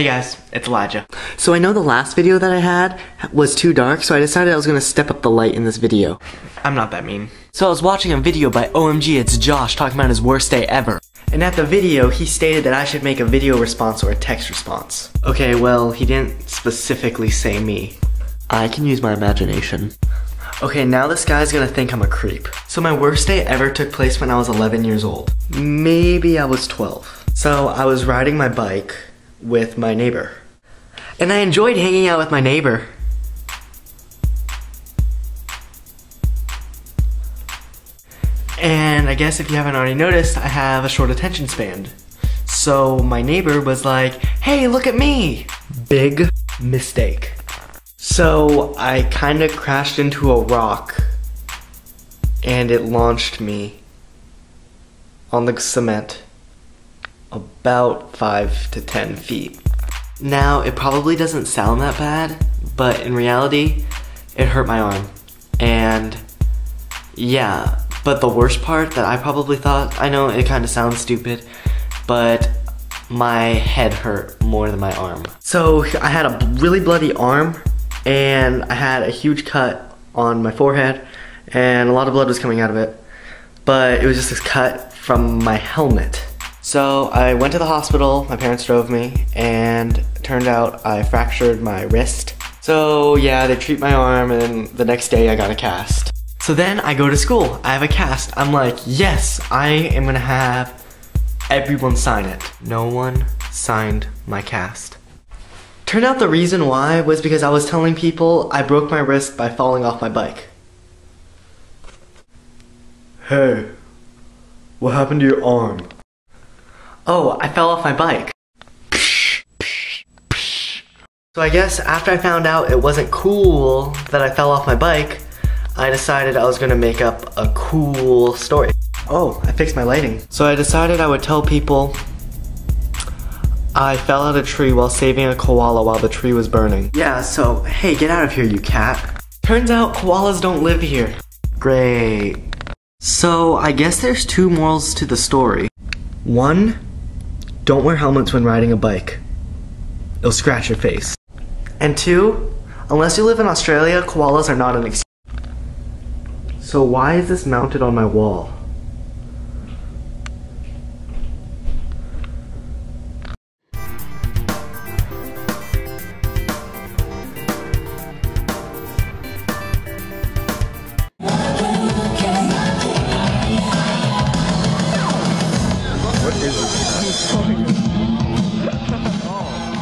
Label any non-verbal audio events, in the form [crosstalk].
Hey guys, it's Elijah. So I know the last video that I had was too dark, so I decided I was gonna step up the light in this video. I'm not that mean. So I was watching a video by OMG It's Josh talking about his worst day ever. And at the video, he stated that I should make a video response or a text response. Okay, well, he didn't specifically say me. I can use my imagination. Okay, now this guy's gonna think I'm a creep. So my worst day ever took place when I was 11 years old. Maybe I was 12. So I was riding my bike with my neighbor. And I enjoyed hanging out with my neighbor. And I guess if you haven't already noticed, I have a short attention span. So my neighbor was like, hey, look at me. Big mistake. So I kind of crashed into a rock and it launched me on the cement about 5 to 10 feet. Now, it probably doesn't sound that bad, but in reality, it hurt my arm. And yeah, but the worst part that I probably thought, I know it kind of sounds stupid, but my head hurt more than my arm. So I had a really bloody arm and I had a huge cut on my forehead and a lot of blood was coming out of it. But it was just this cut from my helmet. So I went to the hospital, my parents drove me, and turned out I fractured my wrist. So yeah, they treat my arm and the next day I got a cast. So then I go to school, I have a cast. I'm like, yes, I am gonna have everyone sign it. No one signed my cast. Turned out the reason why was because I was telling people I broke my wrist by falling off my bike. Hey, what happened to your arm? Oh, I fell off my bike. So I guess after I found out it wasn't cool that I fell off my bike, I decided I was gonna make up a cool story. Oh, I fixed my lighting. So I decided I would tell people I fell out of a tree while saving a koala while the tree was burning. Yeah, so, hey, get out of here, you cat. Turns out koalas don't live here. Great. So, I guess there's two morals to the story. One, don't wear helmets when riding a bike. It'll scratch your face. And two, unless you live in Australia, koalas are not an excuse. So why is this mounted on my wall? is it? [laughs]